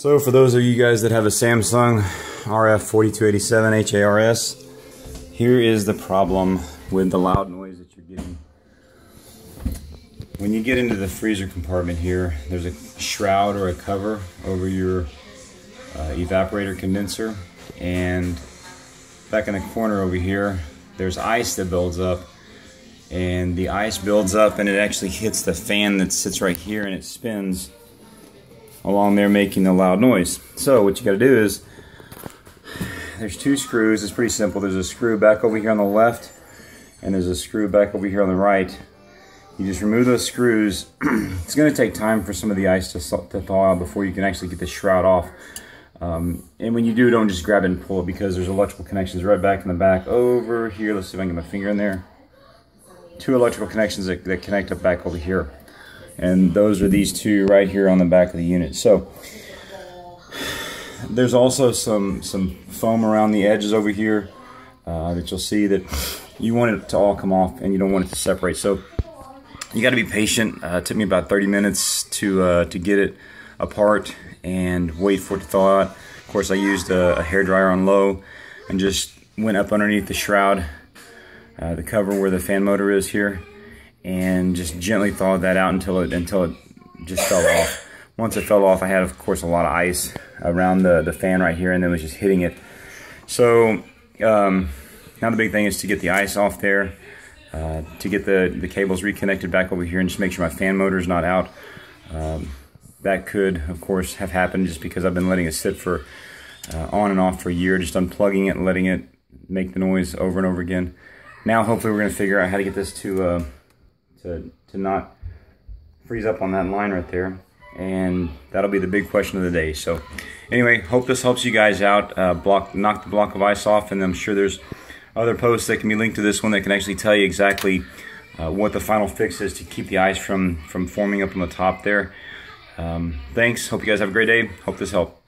So for those of you guys that have a Samsung RF4287 HARS, here is the problem with the loud noise that you're getting. When you get into the freezer compartment here, there's a shroud or a cover over your uh, evaporator condenser and back in the corner over here, there's ice that builds up and the ice builds up and it actually hits the fan that sits right here and it spins along there making a loud noise. So what you got to do is there's two screws. It's pretty simple. There's a screw back over here on the left and there's a screw back over here on the right. You just remove those screws. it's going to take time for some of the ice to, to, thaw out before you can actually get the shroud off. Um, and when you do, don't just grab it and pull it because there's electrical connections right back in the back over here. Let's see if I can get my finger in there. Two electrical connections that, that connect up back over here and those are these two right here on the back of the unit. So there's also some some foam around the edges over here uh, that you'll see that you want it to all come off and you don't want it to separate. So you got to be patient. Uh, it took me about 30 minutes to uh, to get it apart and wait for it to thaw out. Of course, I used a, a hair dryer on low and just went up underneath the shroud, uh, the cover where the fan motor is here, and just gently thawed that out until it until it just fell off. Once it fell off, I had, of course, a lot of ice around the, the fan right here, and then was just hitting it. So um, now the big thing is to get the ice off there, uh, to get the, the cables reconnected back over here, and just make sure my fan motor is not out. Um, that could, of course, have happened just because I've been letting it sit for uh, on and off for a year, just unplugging it and letting it make the noise over and over again. Now, hopefully, we're going to figure out how to get this to uh, to, to not freeze up on that line right there. And that'll be the big question of the day. So anyway, hope this helps you guys out. Uh, block, knock the block of ice off, and I'm sure there's other posts that can be linked to this one that can actually tell you exactly uh, what the final fix is to keep the ice from, from forming up on the top there. Um, thanks. Hope you guys have a great day. Hope this helped.